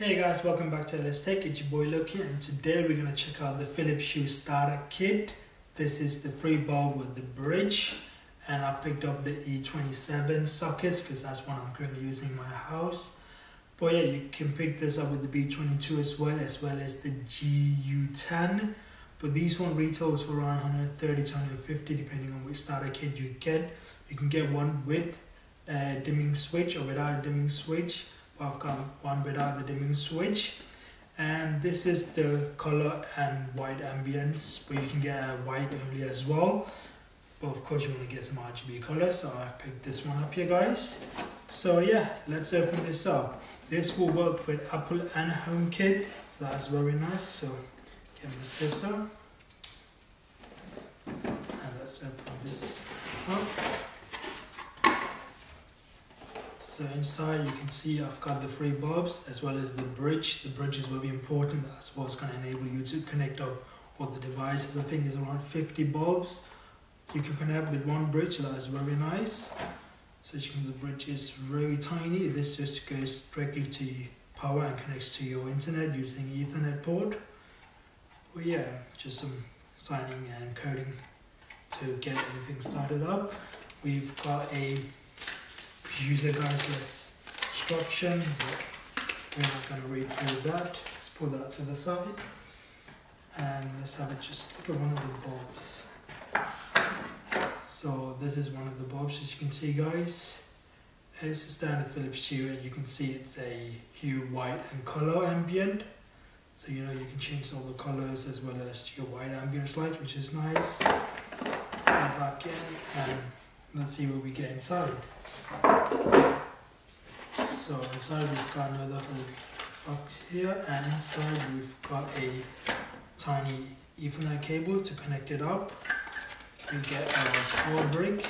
Hey guys, welcome back to LS Tech. It's your boy Loki, and today we're gonna check out the Philips Hue Starter Kit. This is the free bulb with the bridge, and I picked up the E27 sockets because that's what I'm currently using in my house. But yeah, you can pick this up with the B22 as well, as well as the GU10. But these one retails for around 130 to 150 depending on which starter kit you get. You can get one with a dimming switch or without a dimming switch I've got one without the dimming switch. And this is the color and white ambience but you can get a white only as well. But of course you want to get some RGB colors so I picked this one up here guys. So yeah let's open this up. This will work with Apple and HomeKit. So that's very nice. So get the scissor and let's open this up so inside you can see I've got the three bulbs as well as the bridge. The bridge is very important. That's what's going to enable you to connect up all the devices. I think there's around 50 bulbs you can connect with one bridge. So that's very nice. So you can, the bridge is very tiny. This just goes directly to power and connects to your internet using Ethernet port. Well, yeah, just some signing and coding to get everything started up. We've got a user guideless instruction, but we're not going to read through that. Let's pull that to the side. And let's have it just look at one of the bulbs. So this is one of the bulbs as you can see guys. And it's a standard Philips Hue and you can see it's a hue white and color ambient. So you know you can change all the colors as well as your white ambient light which is nice. back in and let's see what we get inside. So inside we've got another little up here and inside we've got a tiny ethernet cable to connect it up. We get our power brick,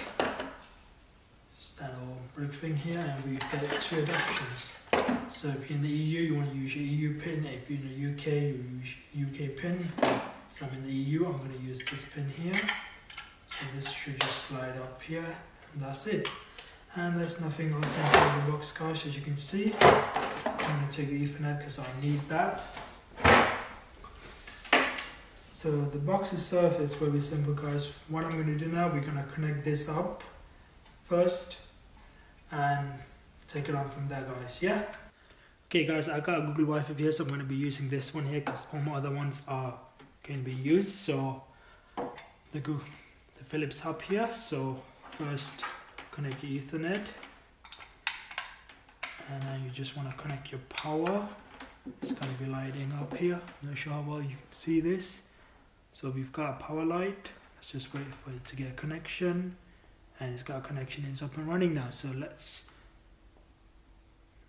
standard brick thing here and we get two adapters. So if you're in the EU you want to use your EU pin, if you're in the UK you use UK pin. So I'm in the EU, I'm going to use this pin here. So this should just slide up here and that's it. And there's nothing else inside the box guys as you can see. I'm going to take the ethernet because I need that. So the box itself is very simple guys. What I'm going to do now we're going to connect this up first and take it on from there guys yeah? Okay guys I got a Google Wi-Fi here so I'm going to be using this one here because all my other ones are to be used. So the Google the Philips hub here so first connect your Ethernet. And then you just want to connect your power. It's going to be lighting up here. Not sure how well you can see this. So we've got a power light. Let's just wait for it to get a connection. And it's got a connection it's up and running now. So let's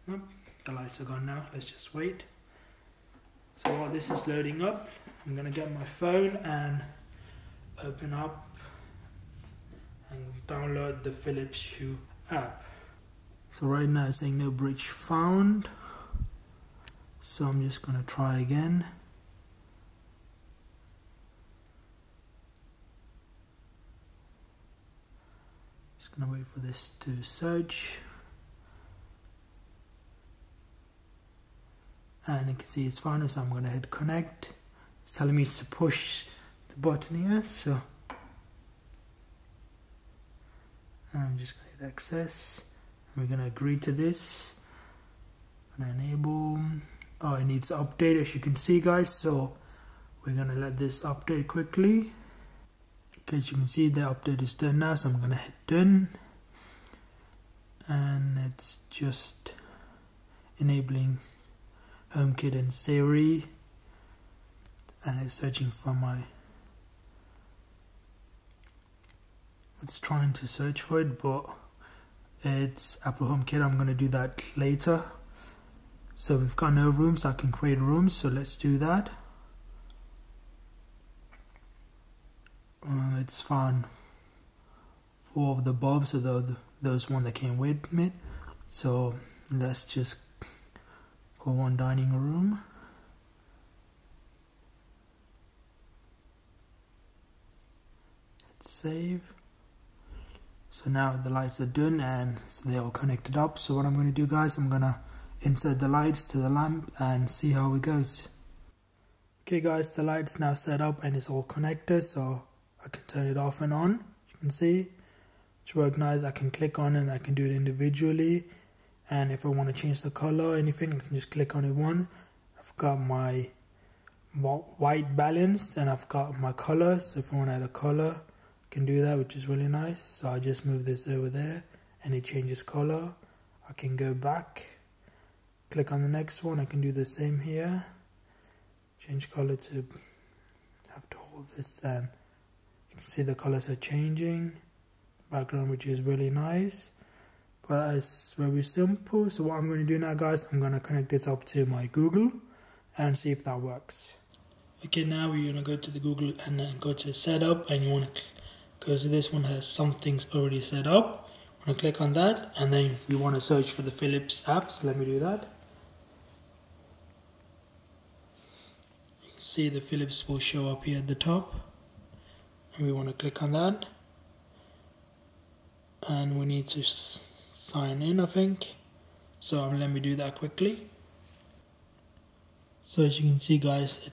oh, the lights are gone now. Let's just wait. So while this is loading up I'm gonna get my phone and open up and download the Philips Hue app. So right now it's saying no bridge found. So I'm just gonna try again. Just gonna wait for this to search. And you can see it's found so I'm gonna hit connect. It's telling me to push the button here, so I'm just going to hit access. We're going to agree to this. And enable. Oh, it needs to update as you can see guys. So we're going to let this update quickly. Okay, as you can see the update is done now. So I'm going to hit done. And it's just enabling HomeKit and Siri. And it's searching for my it's trying to search for it, but it's Apple HomeKit. I'm going to do that later. So we've got no rooms, I can create rooms. So let's do that. Um, it's found four of the bulbs, the, those one that came with it. So let's just go one dining room. Save. So now the lights are done and so they're all connected up. So what I'm going to do guys, I'm going to insert the lights to the lamp and see how it goes. Okay guys, the light's now set up and it's all connected so I can turn it off and on. You can see worked nice. I can click on and I can do it individually. And if I want to change the color or anything, I can just click on it one. I've got my white balanced and I've got my color. So if I want to add a color, can do that, which is really nice. So I just move this over there and it changes color. I can go back, click on the next one. I can do the same here. Change color to have to hold this and you can see the colors are changing background which is really nice but it's very simple so what I'm going to do now guys I'm going to connect this up to my Google and see if that works okay now we're going to go to the Google and then go to setup and you want to because this one has some things already set up. I'm going to click on that and then we want to search for the Philips app so let me do that. You can see the Philips will show up here at the top and we want to click on that. And we need to sign in I think. So um, let me do that quickly. So as you can see guys